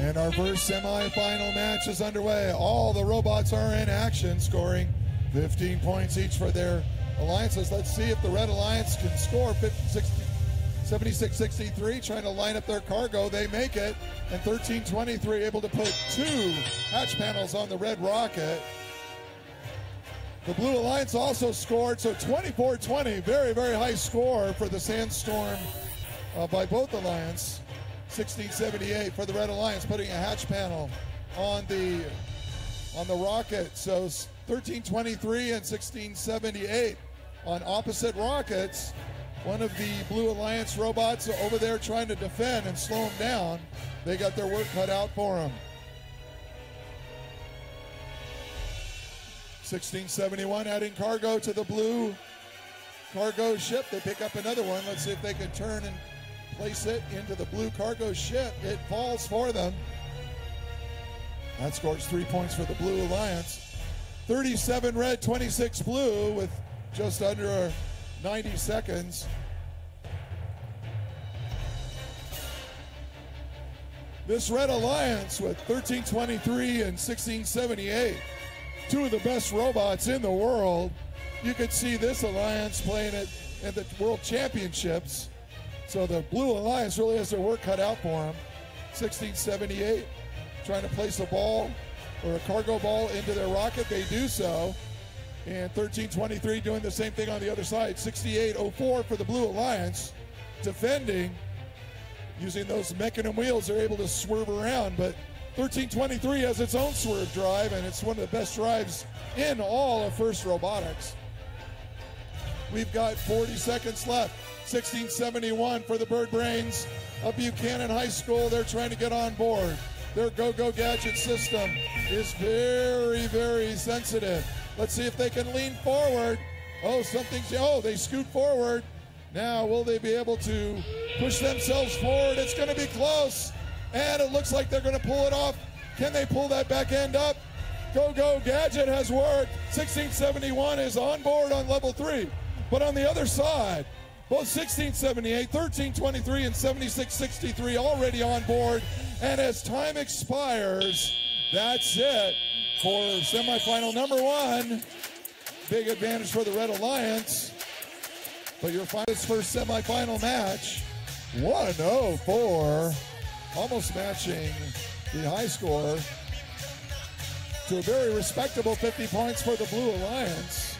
And our first semifinal match is underway. All the robots are in action, scoring 15 points each for their alliances. Let's see if the Red Alliance can score 76-63, trying to line up their cargo. They make it, and 13-23 able to put two hatch panels on the Red Rocket. The Blue Alliance also scored, so 24-20, very, very high score for the Sandstorm uh, by both Alliance. 1678 for the Red Alliance, putting a hatch panel on the on the rocket. So 1323 and 1678 on opposite rockets. One of the Blue Alliance robots over there trying to defend and slow them down. They got their work cut out for them. 1671 adding cargo to the blue cargo ship. They pick up another one. Let's see if they can turn and place it into the blue cargo ship. It falls for them. That scores three points for the Blue Alliance. 37 red, 26 blue with just under 90 seconds. This Red Alliance with 1323 and 1678, two of the best robots in the world. You could see this alliance playing it at the World Championships. So the Blue Alliance really has their work cut out for them. 1678, trying to place a ball or a cargo ball into their rocket. They do so. And 1323 doing the same thing on the other side. 6804 for the Blue Alliance. Defending. Using those mecanum wheels, they're able to swerve around. But 1323 has its own swerve drive, and it's one of the best drives in all of First Robotics. We've got 40 seconds left. 1671 for the Bird Brains of Buchanan High School. They're trying to get on board. Their Go Go Gadget system is very, very sensitive. Let's see if they can lean forward. Oh, something's. Oh, they scoot forward. Now, will they be able to push themselves forward? It's going to be close. And it looks like they're going to pull it off. Can they pull that back end up? Go Go Gadget has worked. 1671 is on board on level three. But on the other side, both 1678, 1323, and 7663 already on board. And as time expires, that's it for semifinal number one. Big advantage for the Red Alliance. But your first semifinal match, 104, almost matching the high score to a very respectable 50 points for the Blue Alliance.